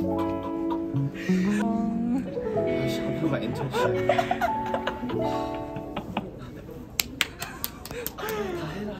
我是不是买电动车？